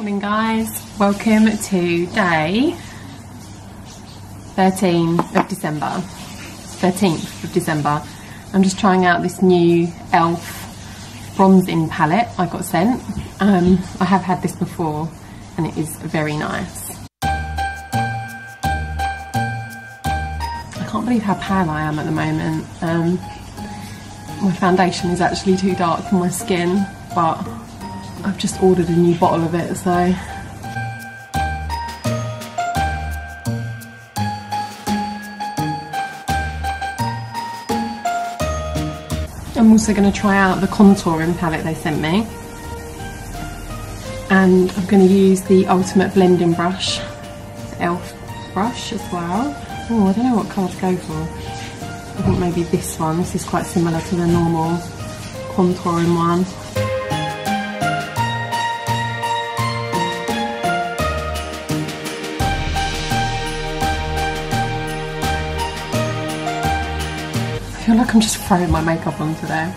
Morning guys, welcome to day 13 of December, 13th of December. I'm just trying out this new e.l.f. bronzing palette I got sent. Um, I have had this before and it is very nice. I can't believe how pale I am at the moment. Um, my foundation is actually too dark for my skin, but I've just ordered a new bottle of it, so. I'm also going to try out the contouring palette they sent me. And I'm going to use the Ultimate Blending Brush, e.l.f. brush as well. Oh, I don't know what colour to go for. I think maybe this one. This is quite similar to the normal contouring one. Like I'm just throwing my makeup on today.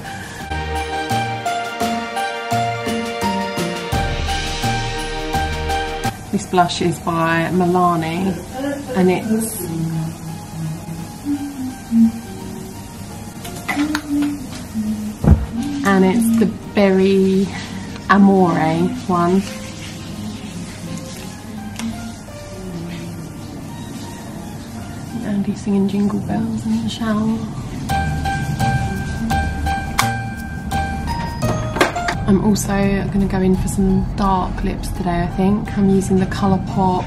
This blush is by Milani and it's and it's the Berry Amore one. Andy singing jingle bells in the shower. I'm also going to go in for some dark lips today I think. I'm using the Colourpop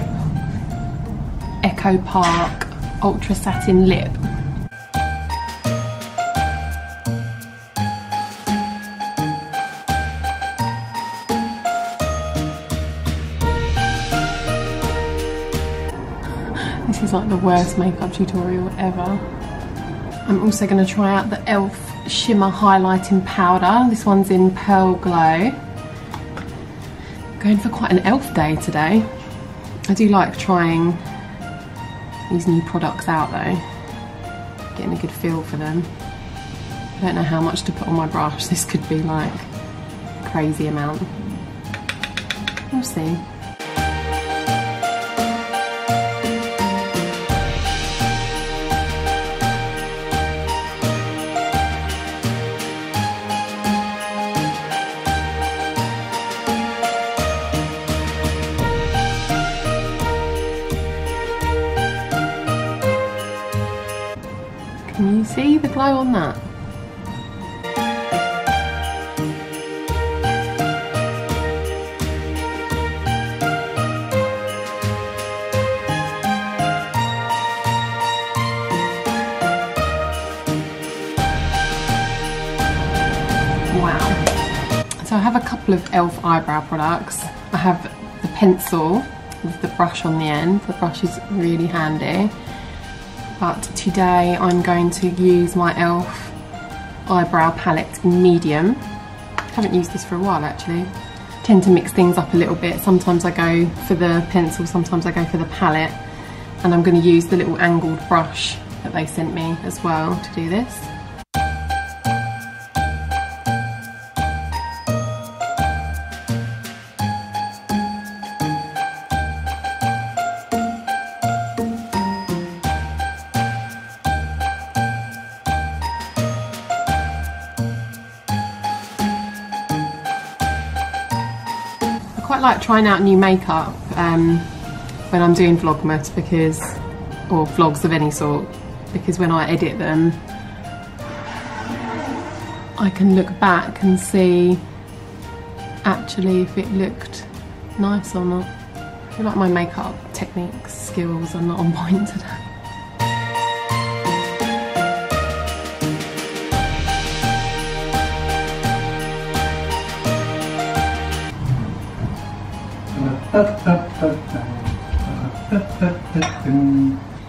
Echo Park Ultra Satin Lip. This is like the worst makeup tutorial ever. I'm also going to try out the e.l.f. Shimmer Highlighting Powder. This one's in Pearl Glow. Going for quite an e.l.f. day today. I do like trying these new products out though. Getting a good feel for them. I don't know how much to put on my brush. This could be like a crazy amount. We'll see. Wow. So I have a couple of e.l.f. eyebrow products. I have the pencil with the brush on the end. The brush is really handy but today I'm going to use my e.l.f. eyebrow palette in medium. haven't used this for a while actually. Tend to mix things up a little bit. Sometimes I go for the pencil, sometimes I go for the palette. And I'm going to use the little angled brush that they sent me as well to do this. Like trying out new makeup um, when I'm doing Vlogmas because, or vlogs of any sort, because when I edit them, I can look back and see actually if it looked nice or not. I feel like my makeup techniques, skills are not on point today.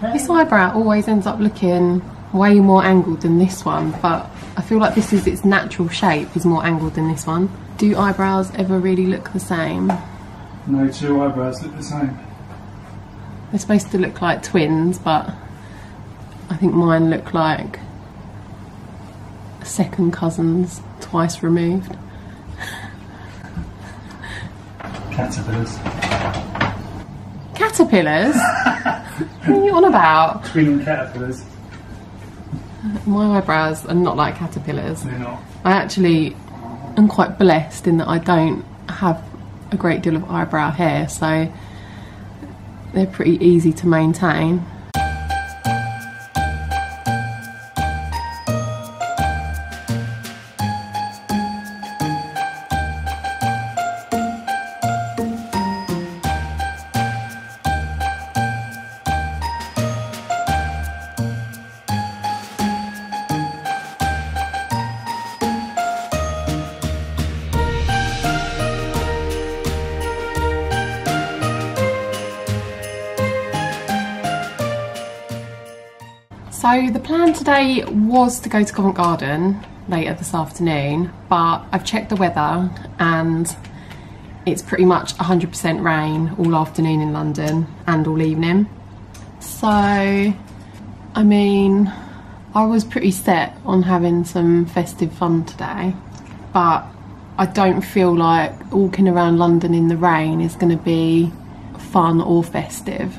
This eyebrow always ends up looking way more angled than this one, but I feel like this is its natural shape is more angled than this one. Do eyebrows ever really look the same? No two eyebrows look the same. They're supposed to look like twins, but I think mine look like second cousins twice removed. Caterpillars. Caterpillars? what are you on about? Twin caterpillars. My eyebrows are not like caterpillars. They're not. I actually am quite blessed in that I don't have a great deal of eyebrow hair, so they're pretty easy to maintain. So the plan today was to go to Covent Garden later this afternoon, but I've checked the weather and it's pretty much 100% rain all afternoon in London and all evening. So, I mean, I was pretty set on having some festive fun today, but I don't feel like walking around London in the rain is going to be fun or festive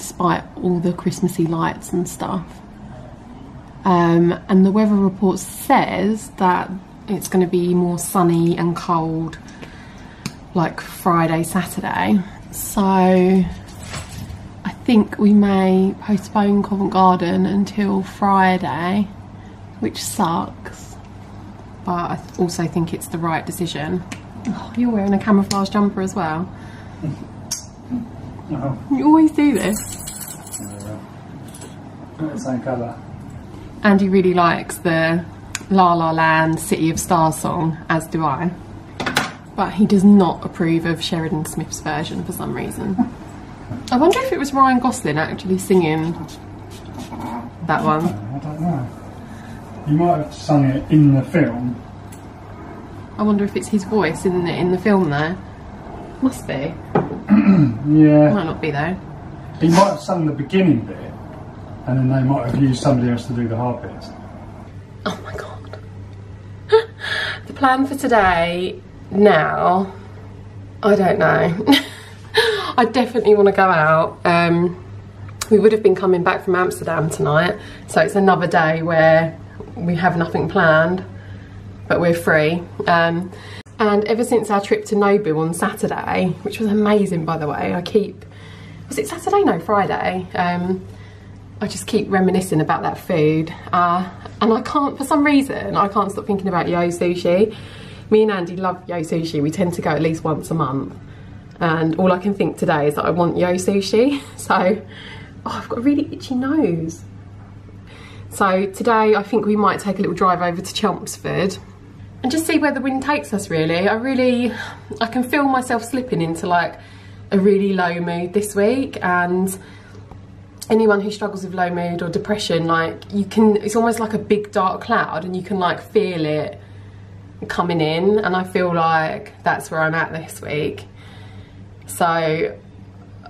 despite all the Christmassy lights and stuff. Um, and the weather report says that it's going to be more sunny and cold like Friday, Saturday. So I think we may postpone Covent Garden until Friday, which sucks. But I also think it's the right decision. Oh, you're wearing a camouflage jumper as well. Oh, You always do this. the same colour. Andy really likes the La La Land City of Stars song, as do I. But he does not approve of Sheridan Smith's version for some reason. I wonder if it was Ryan Gosling actually singing that one. I don't know. You might have sung it in the film. I wonder if it's his voice in the in the film there. Must be. Yeah. Might not be though. He might have sung the beginning bit, and then they might have used somebody else to do the hard bits. Oh my god. the plan for today now, I don't know. I definitely want to go out. Um, we would have been coming back from Amsterdam tonight, so it's another day where we have nothing planned, but we're free. Um, and ever since our trip to Nobu on Saturday, which was amazing by the way, I keep, was it Saturday? No, Friday. Um, I just keep reminiscing about that food. Uh, and I can't, for some reason, I can't stop thinking about Yo Sushi. Me and Andy love Yo Sushi. We tend to go at least once a month. And all I can think today is that I want Yo Sushi. So, oh, I've got a really itchy nose. So today I think we might take a little drive over to Chelmsford and just see where the wind takes us really. I really, I can feel myself slipping into like a really low mood this week and anyone who struggles with low mood or depression, like you can, it's almost like a big dark cloud and you can like feel it coming in and I feel like that's where I'm at this week. So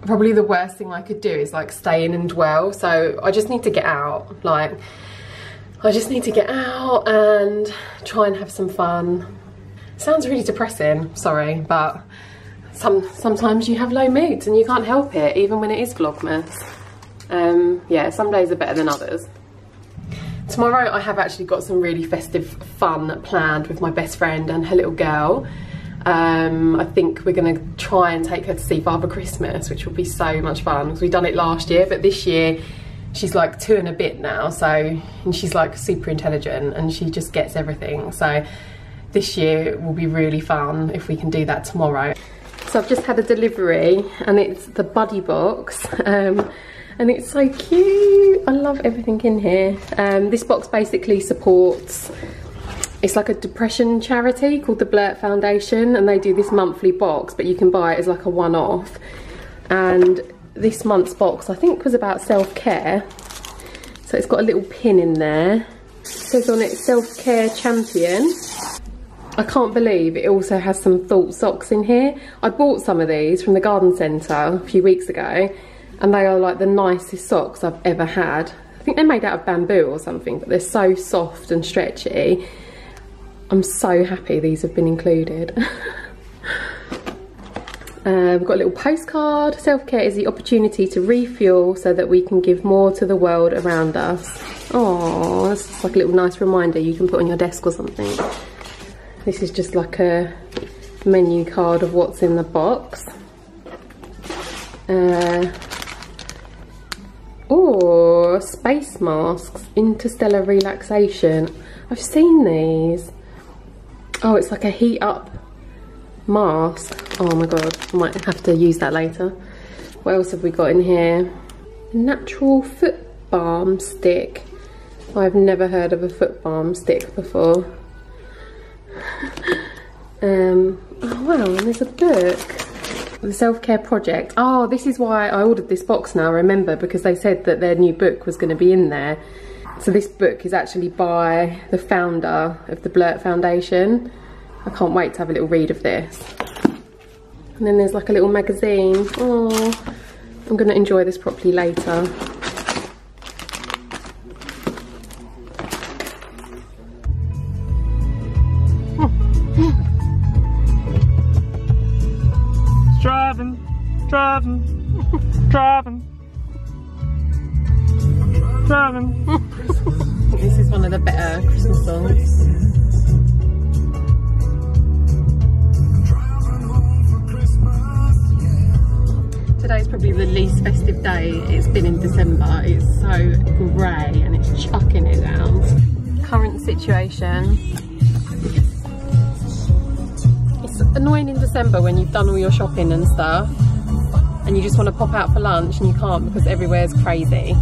probably the worst thing I could do is like stay in and dwell. So I just need to get out. Like I just need to get out and try and have some fun. Sounds really depressing, sorry, but some sometimes you have low moods and you can't help it, even when it is Vlogmas. Um, yeah, some days are better than others. Tomorrow I have actually got some really festive fun planned with my best friend and her little girl. Um, I think we're going to try and take her to see Father Christmas, which will be so much fun because we've done it last year, but this year she's like two and a bit now, so and she's like super intelligent and she just gets everything. So this year will be really fun if we can do that tomorrow. So I've just had a delivery and it's the Buddy box. Um, and it's so cute. I love everything in here. Um, this box basically supports it's like a depression charity called the Blurt Foundation and they do this monthly box but you can buy it as like a one-off and this month's box I think was about self-care. So it's got a little pin in there. It says on it self-care champion. I can't believe it also has some thought socks in here. I bought some of these from the garden centre a few weeks ago and they are like the nicest socks I've ever had. I think they're made out of bamboo or something but they're so soft and stretchy. I'm so happy these have been included. Uh, we've got a little postcard. Self care is the opportunity to refuel so that we can give more to the world around us. Oh, just like a little nice reminder you can put on your desk or something. This is just like a menu card of what's in the box. Uh, oh, space masks, interstellar relaxation. I've seen these. Oh, it's like a heat up mask. Oh my god, I might have to use that later. What else have we got in here? Natural foot balm stick. I've never heard of a foot balm stick before. um, oh wow, and there's a book. The Self-Care Project. Oh, this is why I ordered this box now, remember, because they said that their new book was going to be in there. So this book is actually by the founder of the Blurt Foundation. I can't wait to have a little read of this. And then there's like a little magazine. Oh, I'm gonna enjoy this properly later. Driving, driving, driving, driving. this is one of the better Christmas songs. Today's probably the least festive day it's been in December. It's so grey and it's chucking it down. Current situation. It's annoying in December when you've done all your shopping and stuff and you just want to pop out for lunch and you can't because everywhere's crazy.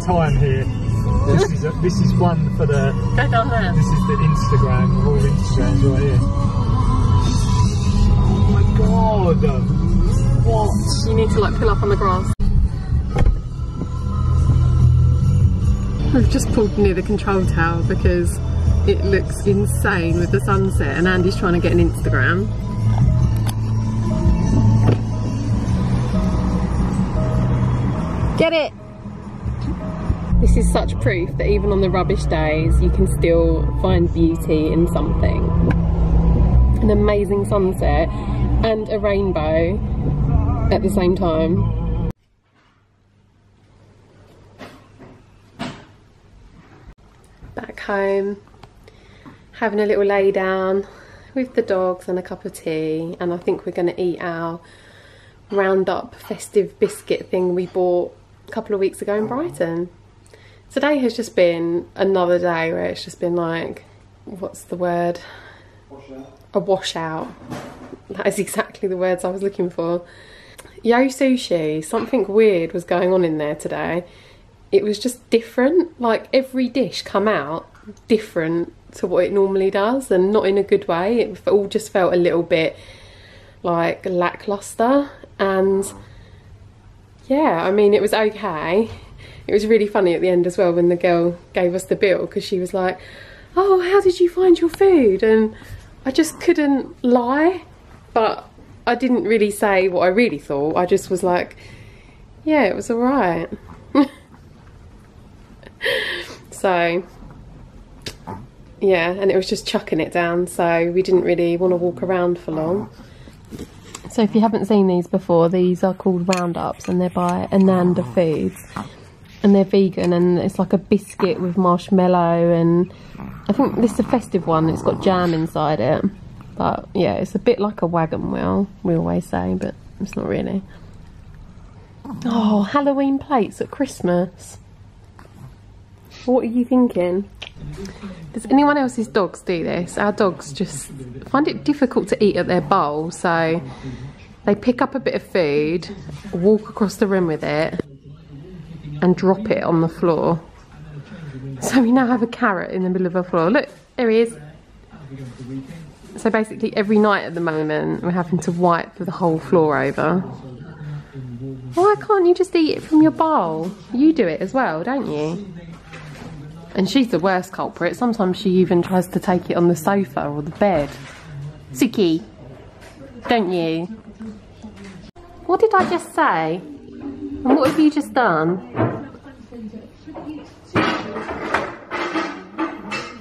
Time here. This is a, this is one for the. Go down there. This is the Instagram of all Instagrams right here. Oh my god! What? You need to like pull up on the grass. We've just pulled near the control tower because it looks insane with the sunset and Andy's trying to get an Instagram. Get it! This is such proof that even on the rubbish days you can still find beauty in something. An amazing sunset and a rainbow at the same time. back home, having a little lay down with the dogs and a cup of tea. And I think we're going to eat our roundup festive biscuit thing we bought a couple of weeks ago in Brighton. Today has just been another day where it's just been like, what's the word? A washout. That is exactly the words I was looking for. Yo Sushi, something weird was going on in there today. It was just different. Like every dish come out different to what it normally does and not in a good way. It all just felt a little bit like lackluster and yeah, I mean it was okay. It was really funny at the end as well when the girl gave us the bill because she was like, oh, how did you find your food? And I just couldn't lie, but I didn't really say what I really thought. I just was like, yeah, it was all right. so, yeah, and it was just chucking it down, so we didn't really want to walk around for long. So if you haven't seen these before, these are called Roundups and they're by Ananda Foods. And they're vegan and it's like a biscuit with marshmallow and I think this is a festive one, it's got jam inside it. But yeah, it's a bit like a wagon wheel, we always say, but it's not really. Oh, Halloween plates at Christmas. What are you thinking? Does anyone else's dogs do this? Our dogs just find it difficult to eat at their bowl, so they pick up a bit of food, walk across the room with it, and drop it on the floor. So we now have a carrot in the middle of the floor. Look, there he is. So basically every night at the moment we're having to wipe the whole floor over. Why can't you just eat it from your bowl? You do it as well, don't you? And she's the worst culprit. Sometimes she even tries to take it on the sofa or the bed. Suki, don't you? What did I just say? And what have you just done?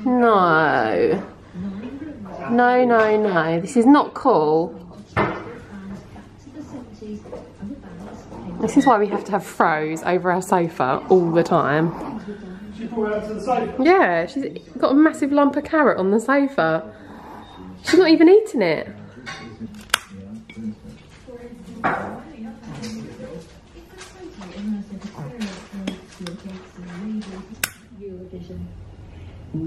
No. No, no, no. This is not cool. This is why we have to have froze over our sofa all the time. She brought it out to the sofa. Yeah, she's got a massive lump of carrot on the sofa. She's not even eating it. Now,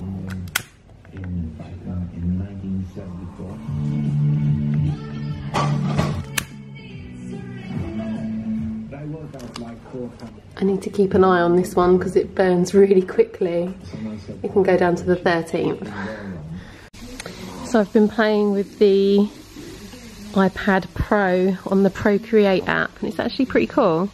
um, in, in 1974. They work out like 400. I need to keep an eye on this one because it burns really quickly. It can go down to the 13th. So I've been playing with the iPad Pro on the Procreate app and it's actually pretty cool.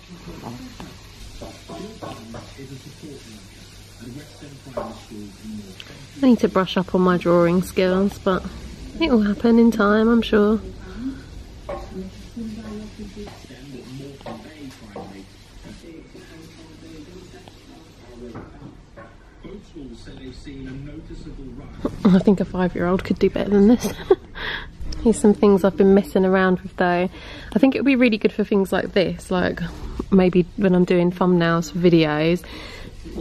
I need to brush up on my drawing skills, but it will happen in time, I'm sure. I think a five-year-old could do better than this. Here's some things I've been messing around with though. I think it would be really good for things like this, like maybe when I'm doing thumbnails for videos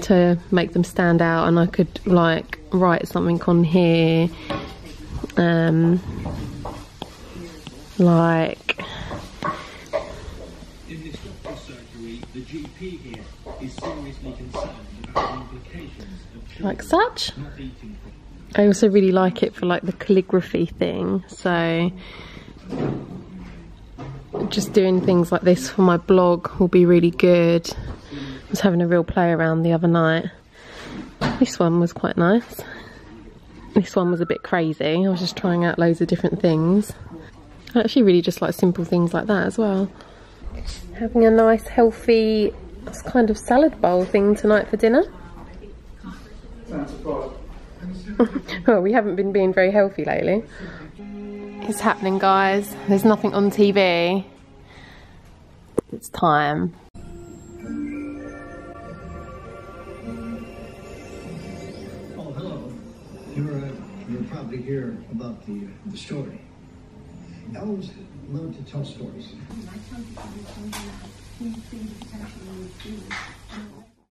to make them stand out and I could like write something on here um, like In this doctor's surgery, the GP here is seriously concerned about the implications of like such. I also really like it for like the calligraphy thing so just doing things like this for my blog will be really good. I was having a real play around the other night this one was quite nice this one was a bit crazy I was just trying out loads of different things I actually really just like simple things like that as well having a nice healthy kind of salad bowl thing tonight for dinner well, we haven't been being very healthy lately. It's happening, guys. There's nothing on TV. It's time. Probably here about the, uh, the story. I always love to tell stories.